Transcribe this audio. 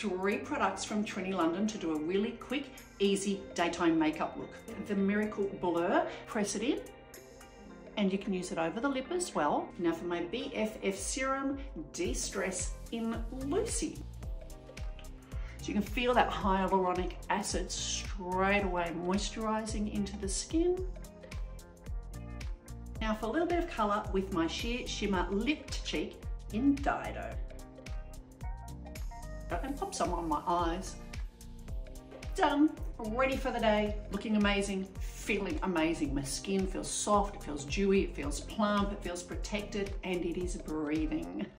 three products from Trinny London to do a really quick, easy daytime makeup look. The Miracle Blur, press it in and you can use it over the lip as well. Now for my BFF Serum De-Stress in Lucy. So you can feel that hyaluronic acid straight away moisturizing into the skin. Now for a little bit of color with my Sheer Shimmer Lip2Cheek in Dido. And pop some on my eyes. Done, ready for the day, looking amazing, feeling amazing. My skin feels soft, it feels dewy, it feels plump, it feels protected, and it is breathing.